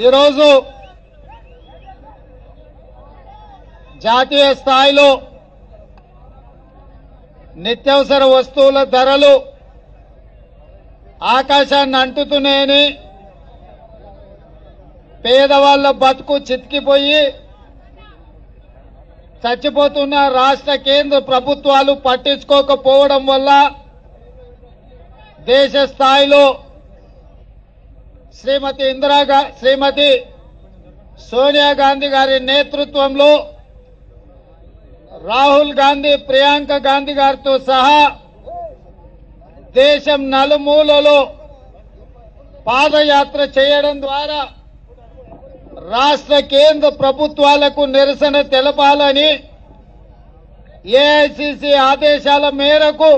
ఈరోజు జాతీయ స్థాయిలో నిత్యావసర వస్తువుల ధరలు ఆకాశాన్ని అంటుతున్నాయని పేదవాళ్ళ బతుకు చితికిపోయి చచ్చిపోతున్న రాష్ట్ర కేంద్ర ప్రభుత్వాలు పట్టించుకోకపోవడం వల్ల దేశ స్థాయిలో శ్రీమతి ఇందిరాగా శ్రీమతి సోనియా గాంధీ గారి నేతృత్వంలో రాహుల్ గాంధీ ప్రియాంక గాంధీ గారితో సహా దేశం నలుమూలలో పాదయాత్ర చేయడం ద్వారా రాష్ట్ర కేంద్ర ప్రభుత్వాలకు నిరసన తెలపాలని ఏఐసిసి ఆదేశాల మేరకు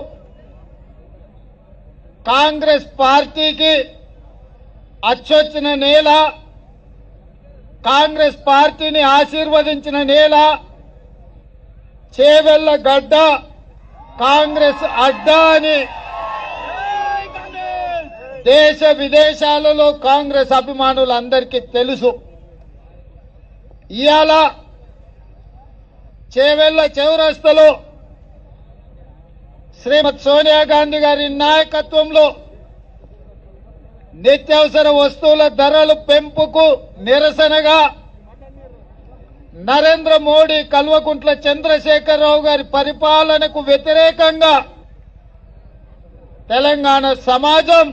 కాంగ్రెస్ పార్టీకి అచ్చొచ్చిన నేల కాంగ్రెస్ పార్టీని ఆశీర్వదించిన నేల చేవెళ్ళ గడ్డ కాంగ్రెస్ అడ్డా అని దేశ విదేశాలలో కాంగ్రెస్ అభిమానులందరికీ తెలుసు. ఇవాళ చేవెళ్ళ చౌరస్తలో శ్రీమతి సోనియా గాంధీ గారి నాయకత్వంలో నిత్యావసర వస్తువుల ధరలు పెంపుకు నిరసనగా నరేంద్ర మోడీ కల్వకుంట్ల చంద్రశేఖరరావు గారి పరిపాలనకు వ్యతిరేకంగా తెలంగాణ సమాజం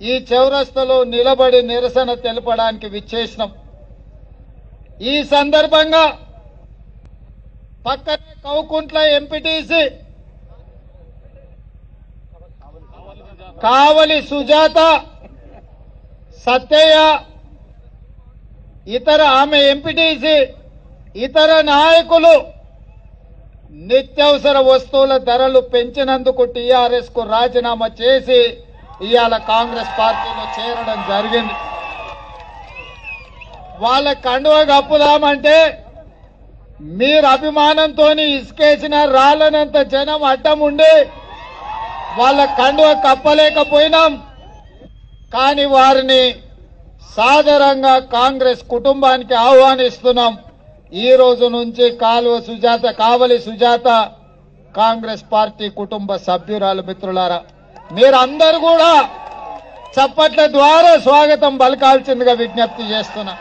ఈ చౌరస్తలో నిలబడి నిరసన తెలపడానికి విచ్చేసినాం. ఈ సందర్భంగా పక్కనే కౌకుంట్ల ఎంపీటీసీ కావలి సుజాత సత్యయ్య ఇతర ఆమె ఎంపీటీసీ ఇతర నాయకులు నిత్యావసర వస్తువుల ధరలు పెంచినందుకు టీఆర్ఎస్కు రాజీనామా చేసి ఇవాళ కాంగ్రెస్ పార్టీలో చేరడం జరిగింది. వాళ్ళ కండువ కప్పుదామంటే మీరు అభిమానంతో ఇసుకేసిన రాలనంత జనం అడ్డం ఉండి వాళ్ళ కండువ కప్పలేకపోయినాం. కానీ వారిని సాదరంగా కాంగ్రెస్ కుటుంబానికి ఆహ్వానిస్తున్నాం. ఈ రోజు నుంచి కాలువ సుజాత కావలి సుజాత కాంగ్రెస్ పార్టీ కుటుంబ సభ్యురాలు మిత్రులారా మీరందరూ కూడా చప్పట్ల ద్వారా స్వాగతం పలకాల్సిందిగా విజ్ఞప్తి చేస్తున్నా.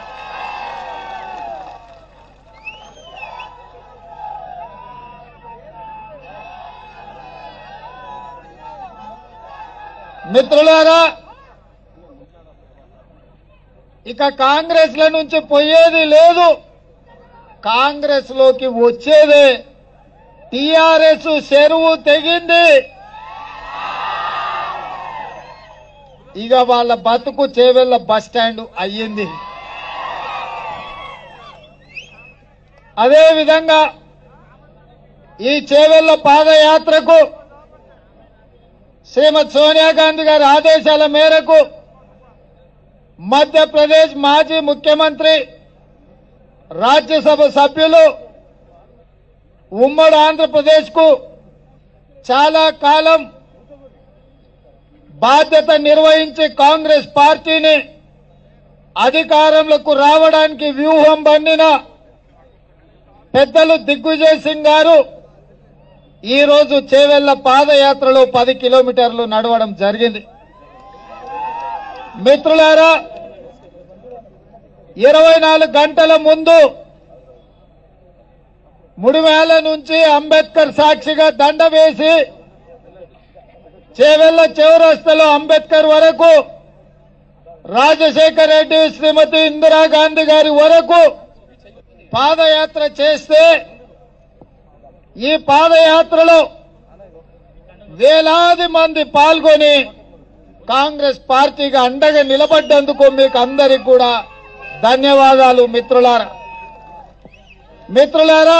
మిత్రులారా ఇక కాంగ్రెస్ ల నుంచి పోయేది లేదు. కాంగ్రెస్లోకి వచ్చేదే. టిఆర్ఎస్ చెరువు తెగింది. ఇక వాళ్ళ బతుకు చేవెళ్ళ బస్ స్టాండ్ అయ్యింది. అదే విధంగా ఈ చేవెళ్ళ పాదయాత్రకు శ్రీమతి సోనియా గాంధీ గారి ఆదేశాల మేరకు మధ్యప్రదేశ్ మాజీ ముఖ్యమంత్రి రాజ్యసభ సభ్యులు ఉమ్మడి ఆంధ్రప్రదేశ్కు చాలా కాలం బాధ్యత నిర్వహించి కాంగ్రెస్ పార్టీని అధికారంలోకి రావడానికి వ్యూహం బండిన పెద్దలు దిగ్విజయ్ సింగ్ గారు ఈ రోజు చేవెళ్ళ పాదయాత్రలో పది కిలోమీటర్లు నడవడం జరిగింది. మిత్రులారా ఇరవై నాలుగు గంటల ముందు ముడివేల నుంచి అంబేద్కర్ సాక్షిగా దండ వేసి చేవెళ్ళ చౌరస్తలో అంబేద్కర్ వరకు రాజశేఖర రెడ్డి శ్రీమతి ఇందిరాగాంధీ గారి వరకు పాదయాత్ర చేస్తే ఈ పాదయాత్రలో వేలాది మంది పాల్గొని కాంగ్రెస్ పార్టీకి అండగా నిలబడ్డందుకు మీకు అందరికి కూడా ధన్యవాదాలు మిత్రులారా. మిత్రులారా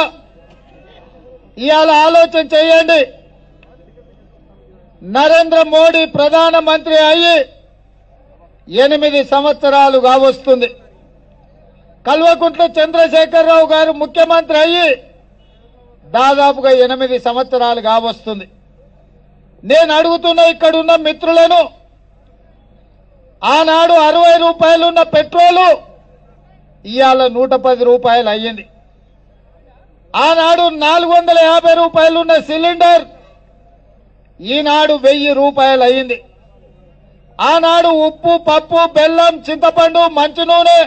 ఇవాళ ఆలోచన చేయండి. నరేంద్ర మోడీ ప్రధానమంత్రి అయ్యి ఎనిమిది సంవత్సరాలు కావస్తుంది కల్వకుంట్ల చంద్రశేఖరరావు గారు ముఖ్యమంత్రి అయ్యి దాదాపుగా ఎనిమిది సంవత్సరాలు కావస్తుంది నేను అడుగుతున్న ఇక్కడున్న మిత్రులను ఆనాడు అరవై రూపాయలున్న పెట్రోలు ఇవాళ నూట పది రూపాయలు అయ్యింది. ఆనాడు నాలుగు వందల యాభై రూపాయలున్న సిలిండర్ ఈనాడు వెయ్యి రూపాయలు అయ్యింది. ఆనాడు ఉప్పు పప్పు బెల్లం చింతపండు మంచి నూనె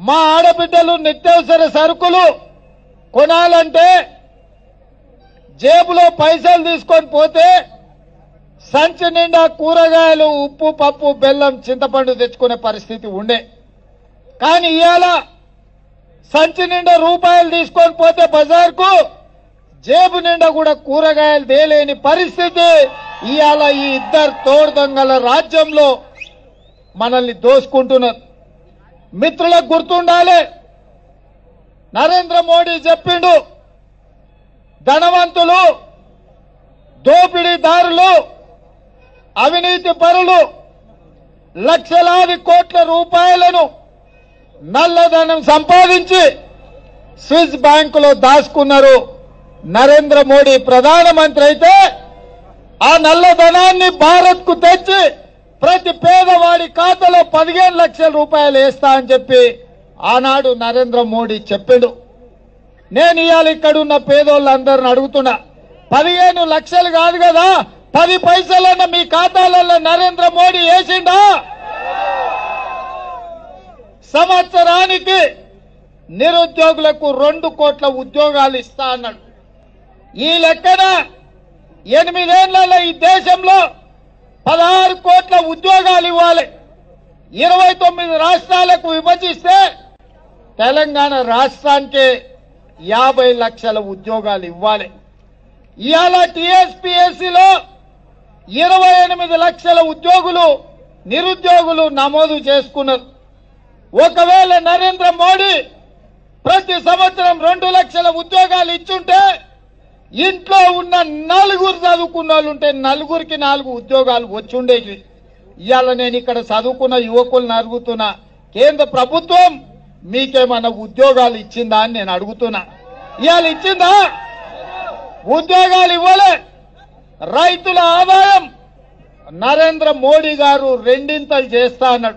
మా ఆడబిడ్డలు నిత్యావసర సరుకులు కొనాలంటే జేబులో పైసలు తీసుకొని పోతే సంచి నిండా కూరగాయలు ఉప్పు పప్పు బెల్లం చింతపండు తెచ్చుకునే పరిస్థితి ఉండే. కానీ ఇవాళ సంచి నిండా రూపాయలు తీసుకొని పోతే బజార్కు జేబు నిండా కూడా కూరగాయలు తేలేని పరిస్థితి. ఇవాళ ఈ ఇద్దరు తోడు దొంగల రాజ్యంలో మనల్ని దోసుకుంటున్నారు మిత్రులకు గుర్తుండాలి. నరేంద్ర మోడీ చెప్పిండు. ధనవంతులు దోపిడీదారులు అవినీతి పరులు లక్షలాది కోట్ల రూపాయలను నల్లధనం సంపాదించి స్విస్ బ్యాంకులో దాచుకున్నారు. నరేంద్ర మోడీ ప్రధానమంత్రి అయితే ఆ నల్లధనాన్ని భారత్కు తెచ్చి ప్రతి పేదవాడి ఖాతాలో పదిహేను లక్షల రూపాయలు వేస్తా అని చెప్పి ఆనాడు నరేంద్ర మోడీ చెప్పాడు నేను ఇవాళ ఇక్కడ ఉన్న పేదోళ్ళందరిని అడుగుతున్నా పదిహేను లక్షలు కాదు కదా పది పైసలన్న మీ ఖాతాలలో నరేంద్ర మోడీ వేసిండా? సంవత్సరానికి నిరుద్యోగులకు రెండు కోట్ల ఉద్యోగాలు ఇస్తా అన్నాడు. ఈ లెక్కన ఎనిమిదేళ్ళలో ఈ దేశంలో పదహారు కోట్ల ఉద్యోగాలు ఇవ్వాలి. ఇరవై తొమ్మిది రాష్ట్రాలకు విభజిస్తే తెలంగాణ రాష్ట్రానికి యాభై లక్షల ఉద్యోగాలు ఇవ్వాలి. ఇవాళ టీఎస్పీఎస్సీలో ఇరవై ఎనిమిది లక్షల ఉద్యోగులు నిరుద్యోగులు నమోదు చేసుకున్నారు. ఒకవేళ నరేంద్ర మోడీ ప్రతి సంవత్సరం రెండు లక్షల ఉద్యోగాలు ఇచ్చుంటే ఇంట్లో ఉన్న నలుగురు చదువుకున్న వాళ్ళు ఉంటే నలుగురికి నాలుగు ఉద్యోగాలు వచ్చుండేవి. ఇవాళ నేను ఇక్కడ చదువుకున్న యువకులను అడుగుతున్నా కేంద్ర ప్రభుత్వం మీకేమన్నా ఉద్యోగాలు ఇచ్చిందా అని నేను అడుగుతున్నా. ఇవాళ ఇచ్చిందా? ఉద్యోగాలు ఇవ్వలే. రైతుల ఆదాయం నరేంద్ర మోడీ గారు రెండింతలు చేస్తా అన్నాడు.